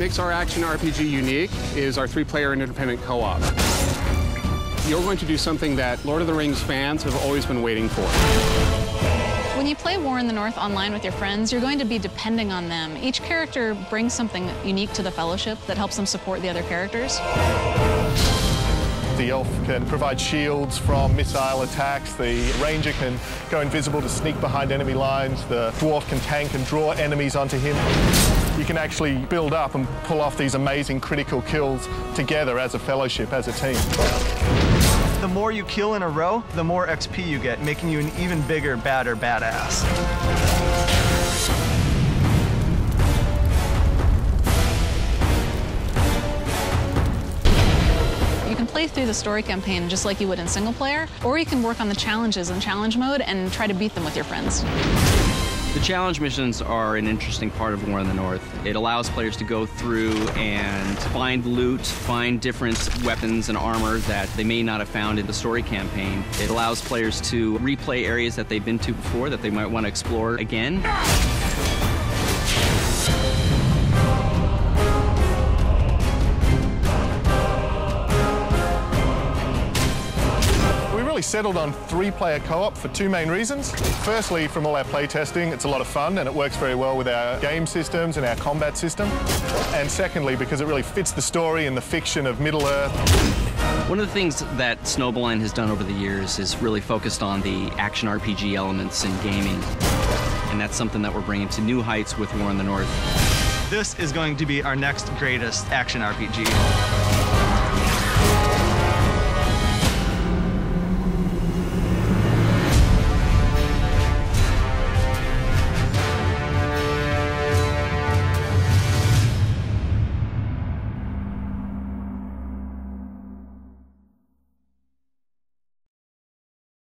our action RPG unique is our three-player independent co-op. You're going to do something that Lord of the Rings fans have always been waiting for. When you play War in the North online with your friends, you're going to be depending on them. Each character brings something unique to the Fellowship that helps them support the other characters. The elf can provide shields from missile attacks. The ranger can go invisible to sneak behind enemy lines. The dwarf can tank and draw enemies onto him. You can actually build up and pull off these amazing critical kills together as a fellowship, as a team. The more you kill in a row, the more XP you get, making you an even bigger, badder badass. Play through the story campaign just like you would in single player, or you can work on the challenges in challenge mode and try to beat them with your friends. The challenge missions are an interesting part of War in the North. It allows players to go through and find loot, find different weapons and armor that they may not have found in the story campaign. It allows players to replay areas that they've been to before that they might want to explore again. Really settled on three-player co-op for two main reasons. Firstly, from all our playtesting, it's a lot of fun and it works very well with our game systems and our combat system. And secondly, because it really fits the story and the fiction of Middle-earth. One of the things that Snowblind has done over the years is really focused on the action RPG elements in gaming. And that's something that we're bringing to new heights with War in the North. This is going to be our next greatest action RPG.